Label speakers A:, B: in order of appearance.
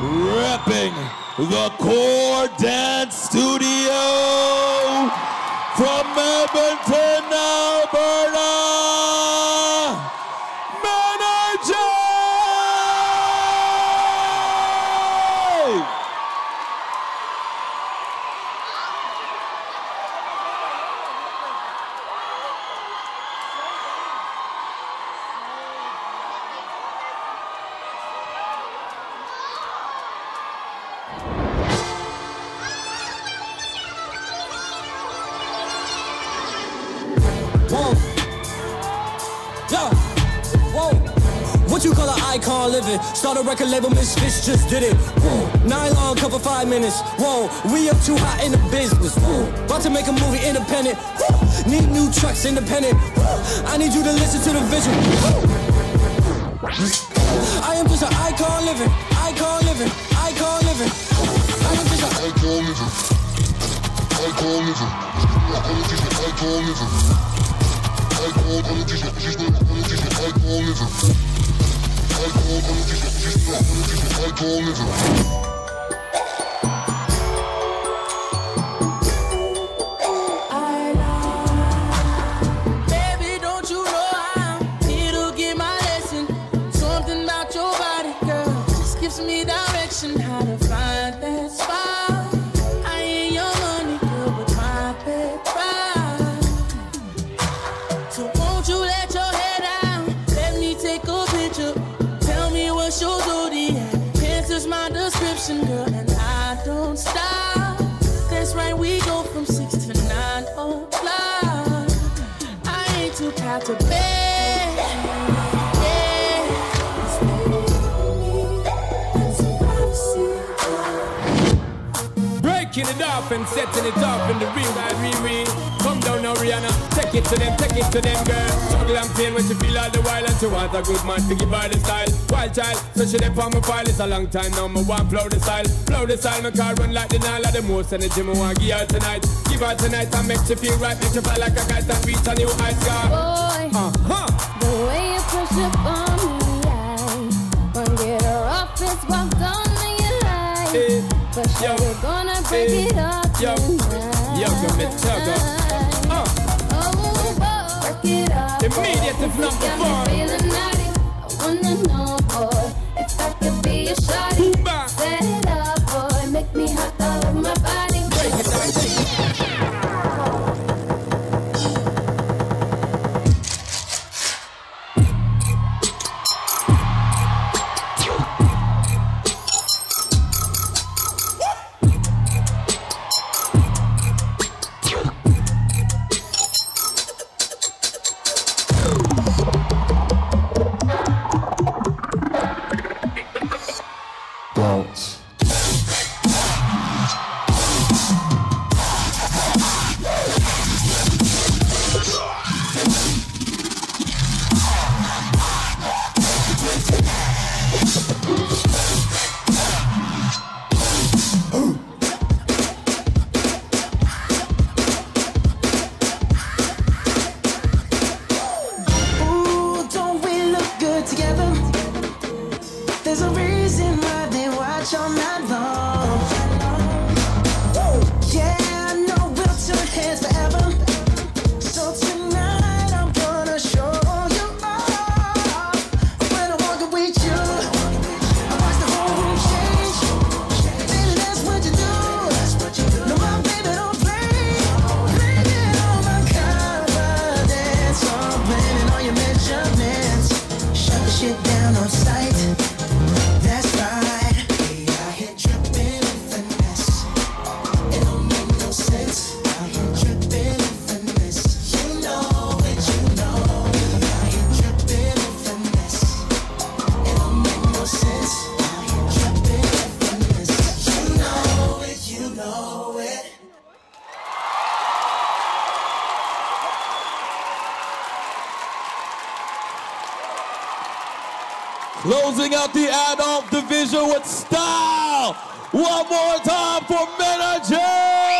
A: repping the Core Dance Studio from Edmonton, Alberta.
B: What you call an icon living? Start a record label, Misfits just did it. Whoa. Nylon cover five minutes. Whoa. We up too hot in the business. Whoa. About to make a movie independent. Need new trucks independent. I need you to listen to the vision. I am just an icon living. Icon living. Icon living. I am just a
C: Icon living. Icon living. Politician, icon living. Icon politician, she's not a politician, icon living. Icon
D: I'm to girl, just gives me direction Description, girl, and I don't stop. That's right, we go from six to nine o'clock. I ain't too proud to beg.
E: Breaking it off and setting it off in the ring by Riri. Come down now, Rihanna. Take it to them, take it to them, girl. Struggle and pain when she feel all the while and she want a good man to give her the style. Wild child, so she dey on my file. It's a long time now, me want flow the style. Flow the style, my car run like the Nile. Of the most energy me want give her tonight. Give her tonight and make she feel right. Make she fly like a kite and reach a new height, girl. Yo, yo, me chugga. Uh,
F: Oh, boy, break it up.
E: Immediate if not before.
F: me feeling naughty. I wanna know,
A: Closing out the adult division with style. One more time for Menergy.